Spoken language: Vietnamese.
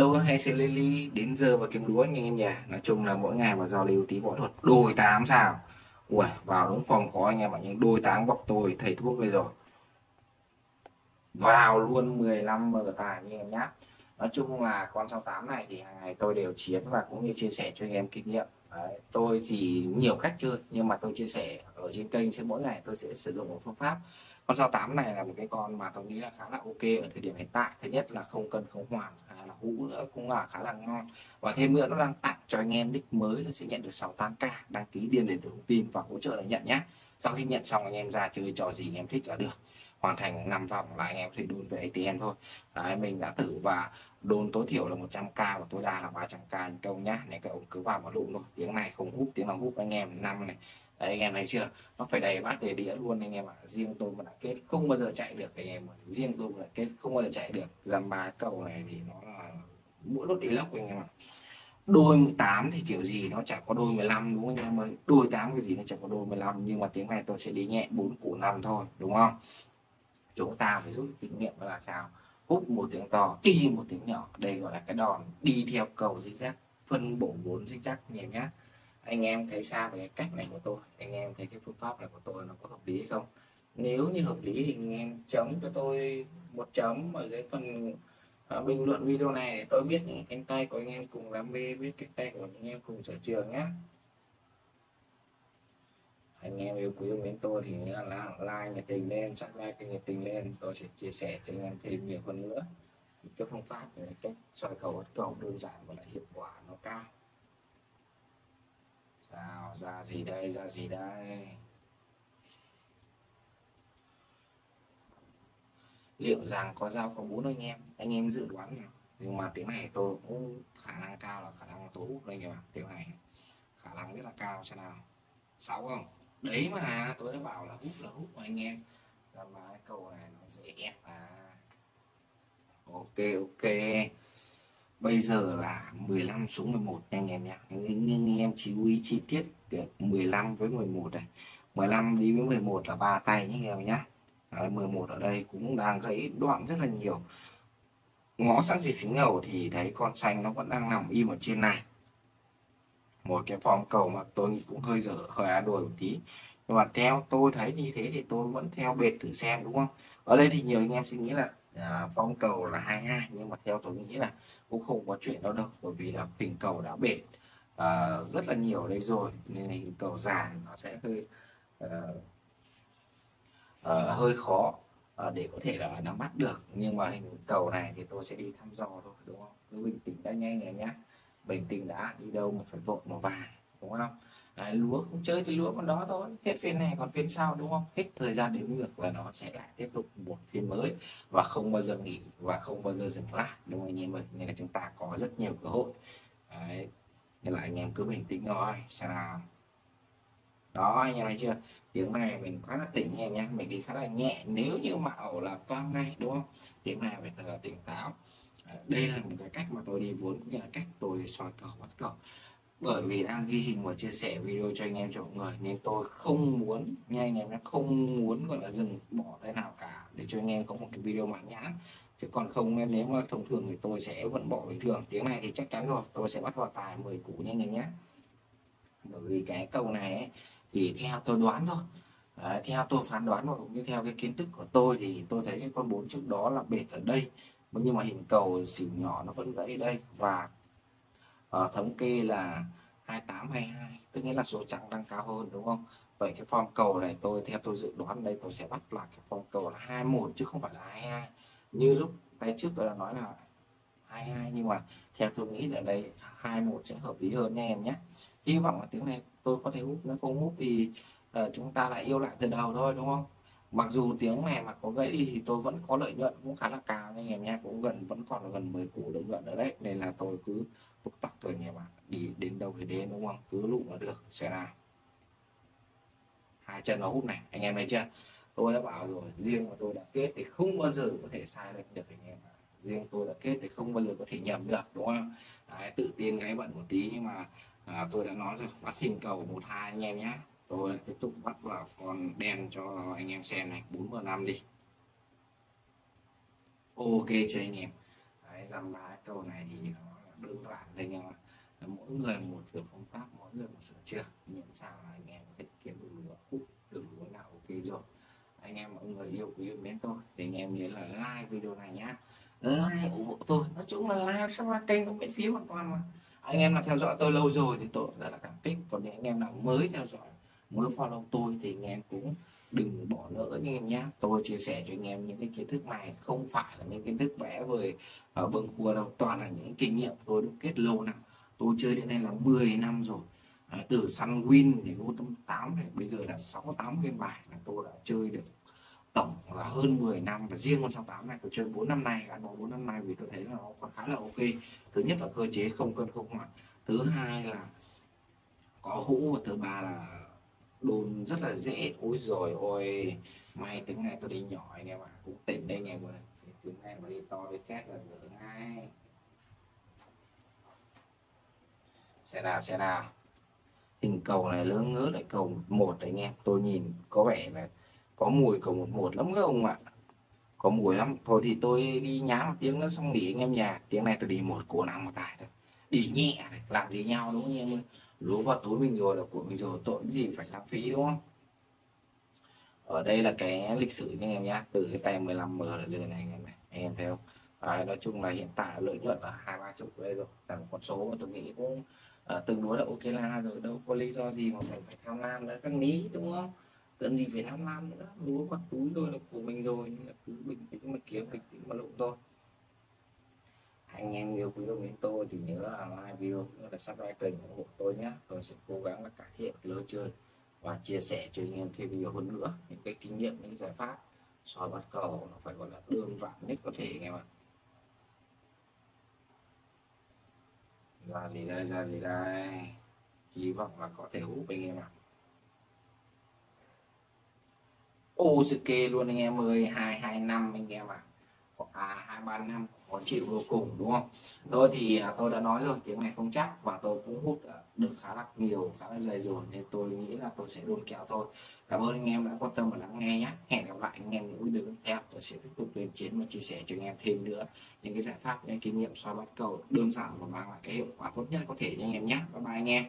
lâu hay xe lily đến giờ và kiếm đúa anh em nhỉ? Nói chung là mỗi ngày vào giao lưu tí võ thuật. Đôi tám sao? Ui, vào đúng phòng khó anh em ạ những đôi tám bọc tôi, thầy thuốc đây rồi. Vào luôn 15 mở tài anh em nhá. Nói chung là con 68 này thì hàng ngày tôi đều chiến và cũng như chia sẻ cho anh em kinh nghiệm. Đấy, tôi thì nhiều cách chơi nhưng mà tôi chia sẻ ở trên kênh sẽ mỗi ngày tôi sẽ sử dụng một phương pháp. Con 68 này là một cái con mà tôi nghĩ là khá là ok ở thời điểm hiện tại. Thứ nhất là không cần không hoàn hay là hũ nữa cũng là khá là ngon. Và thêm nữa nó đang tặng cho anh em nick mới nó sẽ nhận được 68k đăng ký điền để được thông tin và hỗ trợ để nhận nhé sau khi nhận xong anh em ra chơi trò gì anh em thích là được hoàn thành 5 vòng là anh em có thể đun về ATM thôi. Đấy, mình đã thử và đôn tối thiểu là 100k và tối đa là 300k thành công nhá. Này, các ông cứ vào một lụm thôi. Tiếng này không hút, tiếng nào hút anh em năm này. Đấy, anh em thấy chưa? Nó phải đầy bát đầy đĩa luôn anh em ạ. À. riêng tôi mà đã kết, không bao giờ chạy được anh em à. riêng tôi mà đã kết, không bao giờ chạy được. Dăm ba cầu này thì nó là mỗi lốt đi lốc anh em ạ. À. đôi 18 thì kiểu gì nó chẳng có đôi 15 đúng không anh em ơi? Đôi 8 cái gì nó chẳng có đôi 15 nhưng mà tiếng này tôi sẽ đi nhẹ 4 củ 5 thôi, đúng không? Chúng ta phải rút kinh nghiệm là sao? Hút một tiếng to đi một tiếng nhỏ. Đây gọi là cái đòn đi theo cầu dinh rác phân bổ vốn zigzag nhé nhá. Anh em thấy sao về cái cách này của tôi? Anh em thấy cái phương pháp này của tôi nó có hợp lý hay không? Nếu như hợp lý thì anh em chấm cho tôi một chấm ở dưới phần uh, bình luận video này. Để tôi biết những cánh tay của anh em cùng đam mê biết cánh tay của anh em cùng sở trường nhé anh em yêu quý mến tôi thì nhớ là like nhiệt tình lên subscribe kênh nhiệt tình lên. Tôi sẽ chia sẻ cho anh em thêm nhiều hơn nữa. Những cái phương pháp về cách soi cầu bắt cầu đơn giản và lại hiệu quả, nó cao. Sao, ra gì đây, ra gì đây? Liệu rằng có dao có bốn anh em? Anh em dự đoán nào? Nhưng mà tiếng này tôi cũng khả năng cao là khả năng tôi hút đây các bạn tiếng này khả năng rất là cao thế nào. Sáu không để ý mà tôi đã bảo là hút là hút mà anh em. Và cái câu này nó dễ ép à ok ok. Bây giờ là 15 xuống 11 nha anh em nhé nhưng anh em chỉ ý chi tiết 15 với 11 này. 15 đi với 11 là ba tay nhé anh em nhé Đấy, 11 ở đây cũng đang gãy đoạn rất là nhiều. Ngõ sang dịp chính ngầu thì thấy con xanh nó vẫn đang nằm im ở trên này một cái vòng cầu mà tôi nghĩ cũng hơi dở hơi á đuổi một tí. Nhưng mà theo tôi thấy như thế thì tôi vẫn theo bệt thử xem đúng không? Ở đây thì nhiều anh em suy nghĩ là à, phong cầu là 22 nhưng mà theo tôi nghĩ là cũng không có chuyện đâu đâu bởi vì là hình cầu đã bệt à, rất là nhiều đây rồi nên là hình cầu giàn nó sẽ hơi à, à, hơi khó à, để có thể là nắm bắt được. Nhưng mà hình cầu này thì tôi sẽ đi thăm dò thôi đúng không? Cứ bình tĩnh đã nhanh em nhé bình tĩnh đã đi đâu mà phải vội mà vàng đúng không? À, lúa cũng chơi thì lúa con đó thôi hết phiên này còn phiên sau đúng không? Hết thời gian đếm ngược là nó sẽ lại tiếp tục một phiên mới và không bao giờ nghỉ và không bao giờ dừng lại đúng không anh em ơi? Nên là chúng ta có rất nhiều cơ hội. Đấy. nên là anh em cứ bình tĩnh thôi sao nào. Đó anh em thấy chưa? Tiếng này mình khá là tỉnh nhẹ nhá. Mình đi khá là nhẹ nếu như mà ẩu là toang ngay đúng không? Tiếng này phải thật là tỉnh táo đây là một cái cách mà tôi đi vốn cũng như là cách tôi soi cầu bắt cầu bởi vì đang ghi hình và chia sẻ video cho anh em cho mọi người nên tôi không muốn nha anh em nó không muốn gọi là dừng bỏ tay nào cả để cho anh em có một cái video mãn nhãn. Chứ còn không em nếu mà thông thường thì tôi sẽ vẫn bỏ bình thường. Tiếng này thì chắc chắn rồi tôi sẽ bắt vào tài 10 củ nha anh em nhé. Bởi vì cái câu này ấy, thì theo tôi đoán thôi. À, theo tôi phán đoán và cũng như theo cái kiến thức của tôi thì tôi thấy cái con bốn trước đó là bệt ở đây. Vâng, nhưng mà hình cầu xỉu nhỏ nó vẫn gãy đây. Và uh, thống kê là 28 22 tức nghĩa là số trắng đang cao hơn đúng không? Vậy cái form cầu này tôi theo tôi dự đoán đây tôi sẽ bắt là cái form cầu là 21 chứ không phải là 22 như lúc tay trước tôi đã nói là 22 nhưng mà theo tôi nghĩ là đây 21 sẽ hợp lý hơn nha em nhé. Hy vọng là tiếng này tôi có thể hút nó không hút thì uh, chúng ta lại yêu lại từ đầu thôi đúng không? Mặc dù tiếng này mà có gãy đi thì tôi vẫn có lợi nhuận cũng khá là cao anh em nha cũng gần vẫn còn gần 10 củ lợi nhuận nữa đấy. Nên là tôi cứ túc tắc thôi anh em ạ đi đến đâu thì đến đúng không? Cứ lụ là được sẽ nào hai chân nó hút này anh em thấy chưa? Tôi đã bảo rồi riêng mà tôi đã kết thì không bao giờ có thể sai được được anh em ạ. Riêng tôi đã kết thì không bao giờ có thể nhầm được đúng không? Đấy, tự tin gáy bận một tí nhưng mà à, tôi đã nói rồi bắt hình cầu một hai anh em nhé tôi tiếp tục bắt vào con đen cho anh em xem này. 45 đi. Ok cho anh em? Đấy, dăm ba câu này thì nó đơn giản đây nhưng mà mỗi người một kiểu phương pháp mỗi người một sở trường miễn sao là anh em có thể kiếm được lúa úp được lúa nào ok rồi. Anh em mọi người yêu quý mến tôi thì anh em nhớ là like video này nhá. Like ủng hộ tôi. Nói chung là like subscribe kênh cũng miễn phí hoàn toàn mà. Anh em nào theo dõi tôi lâu rồi thì tôi rất là cảm kích. Còn những anh em nào mới theo dõi mới follow tôi thì anh em cũng đừng bỏ lỡ như em nhé tôi chia sẻ cho anh em những cái kiến thức này không phải là những kiến thức vẽ vời ở bâng cua đâu toàn là những kinh nghiệm tôi đúc kết lâu năm. Tôi chơi đến nay là 10 năm rồi. À, từ săn Win để vô tâm tám này bây giờ là 68 game bài là tôi đã chơi được tổng là hơn 10 năm. Và riêng con 68 này tôi chơi 4 năm nay gắn bó 4 năm nay vì tôi thấy là nó còn khá là ok. Thứ nhất là cơ chế không cân không mặt thứ hai là có hũ và thứ ba là đồn rất là dễ. Ôi rồi ôi may tiếng này tôi đi nhỏ anh em ạ à. cũng tỉnh đây anh em ơi. Tiếng này mà đi to đi khác là dở ngay. Xe nào xe nào? Hình cầu này lớn ngớ lại cầu một anh em. Tôi nhìn có vẻ là có mùi cầu một một lắm các ông ạ. Có mùi lắm. Thôi thì tôi đi nhá một tiếng nữa, xong nghỉ anh em nhà. Tiếng này tôi đi một của năm một tài thôi. Đi nhẹ này, làm gì nhau đúng không anh em ơi? Lúa vào túi mình rồi là của mình rồi tội gì phải lãng phí đúng không? Ở đây là cái lịch sử anh em nhé từ cái tay 15m là lên này anh em này em thấy không? À, nói chung là hiện tại lợi nhuận là hai ba chục đây rồi. Là một con số mà tôi nghĩ cũng à, tương đối là ok là rồi. Đâu có lý do gì mà mình phải tham lam nữa. Các lý đúng không? Cần gì phải tham lam nữa. Lúa vào túi rồi là của mình rồi. Nên là cứ bình tĩnh mà kiếm bình tĩnh mà lụng thôi anh em yêu quý đồng tôi thì nhớ là like video cũng là subscribe kênh ủng hộ tôi nhé tôi sẽ cố gắng là cải thiện cái lối chơi và chia sẻ cho anh em thêm nhiều hơn nữa, những cái kinh nghiệm, những giải pháp soi bắt cầu nó phải gọi là đơn giản nhất có thể anh em ạ. Ra gì đây, ra gì đây? Hy vọng là có thể hút anh em ạ. Ô, sự kê luôn anh em ơi, hai hai năm anh em ạ à hai ba năm khó chịu vô cùng, đúng không? Tôi thì à, tôi đã nói rồi, tiếng này không chắc và tôi cũng hút à, được khá là nhiều, khá là dày rồi nên tôi nghĩ là tôi sẽ đôn kéo thôi. Cảm ơn anh em đã quan tâm và lắng nghe nhé. Hẹn gặp lại anh em những video tiếp theo. Tôi sẽ tiếp tục lên chiến và chia sẻ cho anh em thêm nữa những cái giải pháp, những kinh nghiệm xoa bắt cầu đơn giản và mang lại cái hiệu quả tốt nhất có thể cho anh em nhé. Bye bye anh em.